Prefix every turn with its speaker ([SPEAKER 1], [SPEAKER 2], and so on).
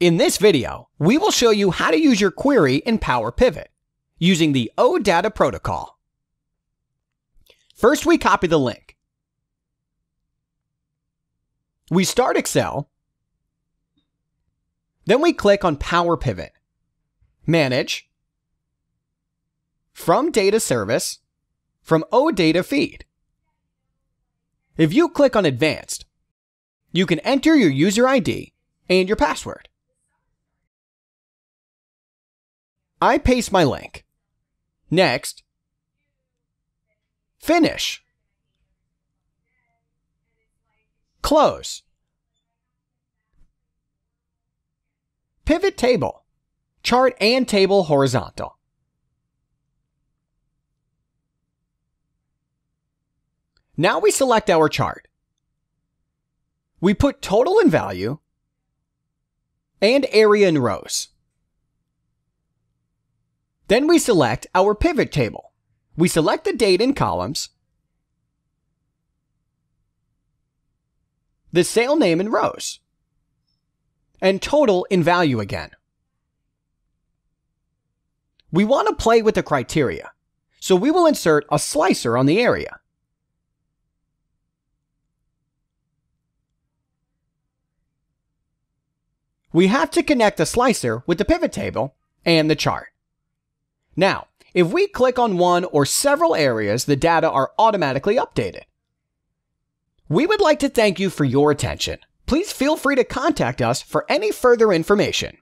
[SPEAKER 1] In this video, we will show you how to use your query in Power Pivot using the OData protocol. First, we copy the link. We start Excel. Then we click on Power Pivot. Manage. From Data Service. From OData Feed. If you click on Advanced, you can enter your user ID and your password. I paste my link. Next, finish. Close. Pivot table. Chart and table horizontal. Now we select our chart. We put total in value and area in rows. Then we select our pivot table. We select the date in columns, the sale name in rows, and total in value again. We want to play with the criteria, so we will insert a slicer on the area. We have to connect the slicer with the pivot table and the chart. Now, if we click on one or several areas, the data are automatically updated. We would like to thank you for your attention. Please feel free to contact us for any further information.